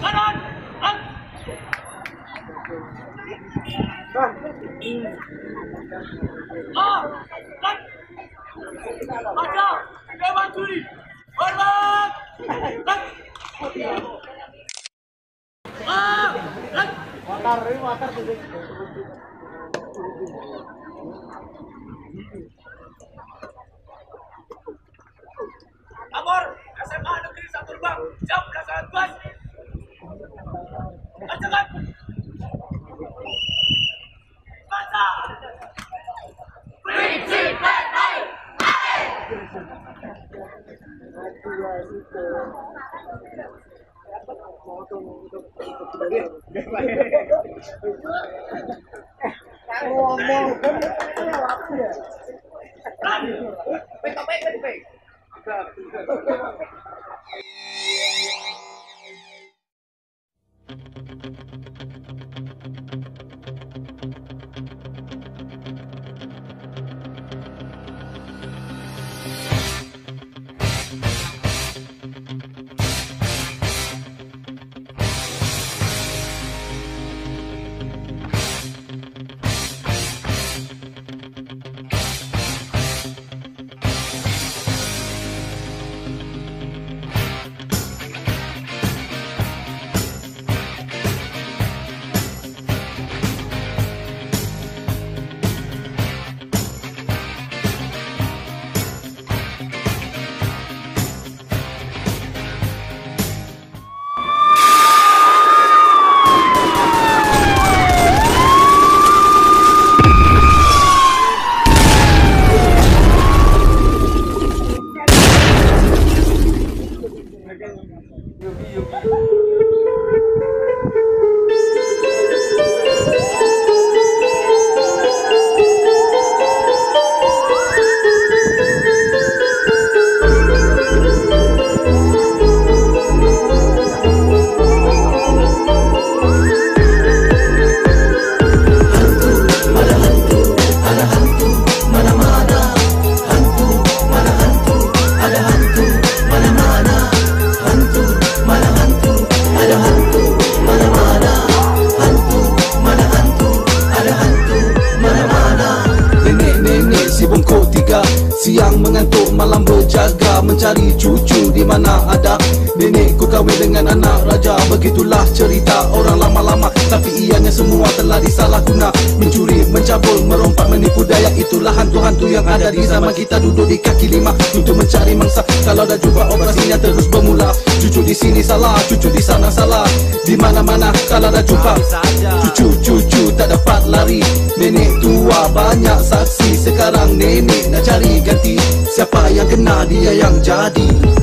Kanan! Up! Ah! Cut! Ada! Dewan Juri! Hormat! Cut! Ah! Cut! Amor, Ngomong. 牛逼牛逼。Cucu di mana ada. Nenekku kahwin dengan anak raja. Begitulah sana salah. Di mana-mana kalau dah jumpa. Cucu-cucu tak dapat lari. Nenek tua banyak saksi. Sekarang nenek nak cari ganti. Siapa yang kena dia yang jadi. Hantu